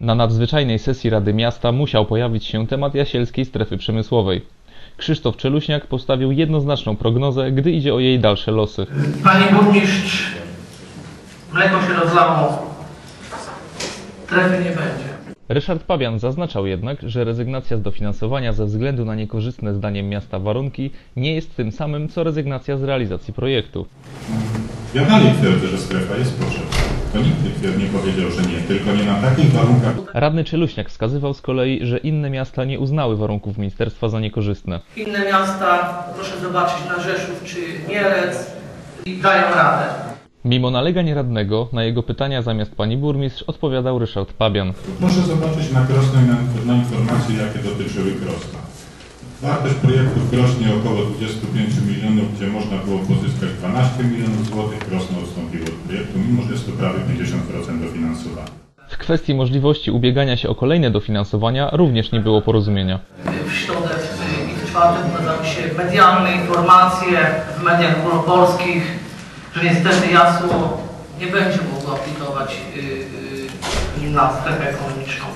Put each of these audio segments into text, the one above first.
Na nadzwyczajnej sesji Rady Miasta musiał pojawić się temat jasielskiej strefy przemysłowej. Krzysztof Czeluśniak postawił jednoznaczną prognozę, gdy idzie o jej dalsze losy. Panie burmistrz, mleko się rozlało, strefy nie będzie. Ryszard Pabian zaznaczał jednak, że rezygnacja z dofinansowania ze względu na niekorzystne zdaniem miasta warunki nie jest tym samym, co rezygnacja z realizacji projektu. Ja dalej twierdzę, że strefa jest potrzebna. To nikt nie- nie powiedział, że nie, tylko nie na takich warunkach. Radny Czeluśniak wskazywał z kolei, że inne miasta nie uznały warunków ministerstwa za niekorzystne. Inne miasta, proszę zobaczyć na Rzeszów czy Mielec, i dają radę. Mimo nalegań radnego, na jego pytania zamiast pani burmistrz odpowiadał Ryszard Pabian. Proszę zobaczyć na Krosno i na, na informacje, jakie dotyczyły Krosna. Wartość projektu w Krośnie około 25 milionów, gdzie można było pozyskać 12 milionów złotych. Krosno odstąpiło od projektu, mimo że jest to prawie 50% dofinansowane. W kwestii możliwości ubiegania się o kolejne dofinansowania również nie było porozumienia. W środę i w czwartek ukazały się medialne informacje w mediach ogólnopolskich, że niestety Jasło nie będzie mogło aplikować y, y, na strefę ekonomiczną.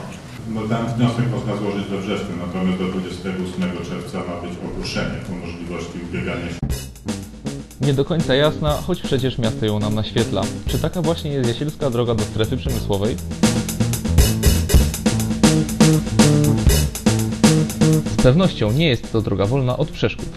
No, ten wniosek można złożyć we wrześniu, natomiast do 28 czerwca ma być ogłoszenie o możliwości ubiegania się. Nie do końca jasna, choć przecież miasto ją nam naświetla. Czy taka właśnie jest jasielska droga do strefy przemysłowej? Z pewnością nie jest to droga wolna od przeszkód.